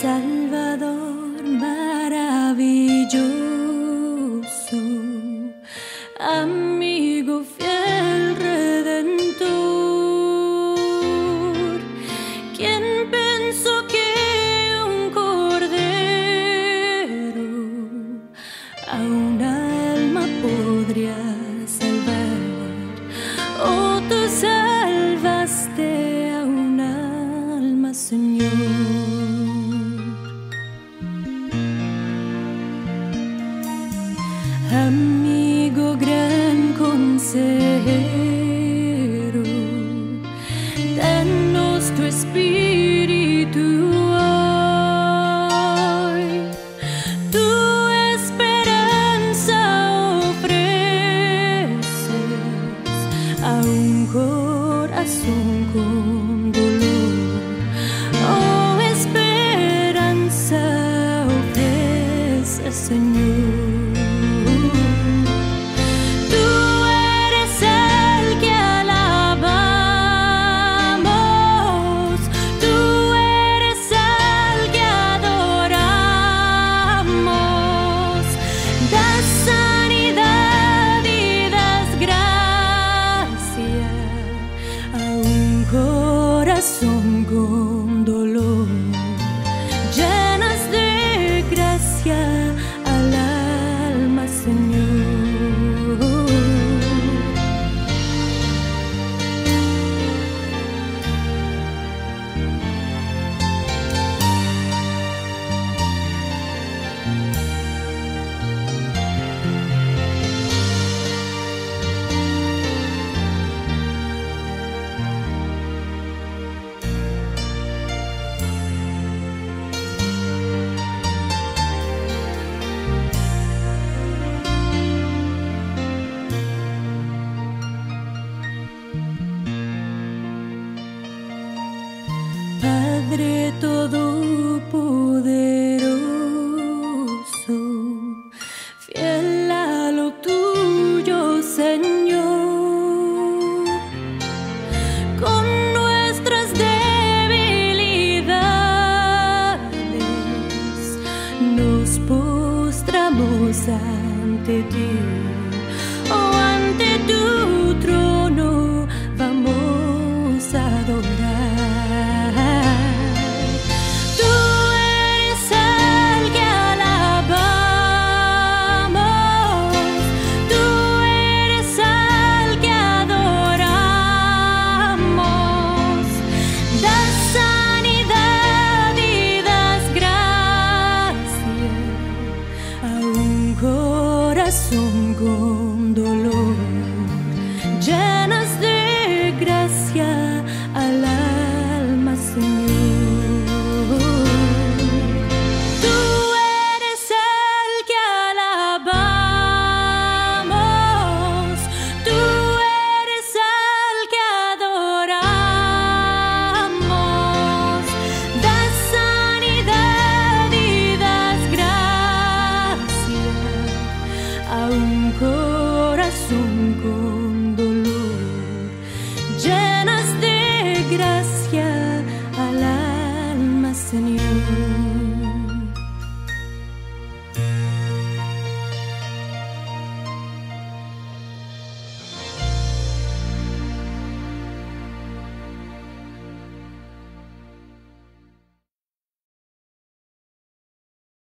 Salvador maravilloso, amigo fiel redentor. ¿Quién pensó que un cordero a un alma podría? conmigo, gran consejero. corazón con dolor, llenas de gracia. Padre Todopoderoso, fiel a lo tuyo, Señor, con nuestras debilidades nos postramos ante ti, oh, ante tu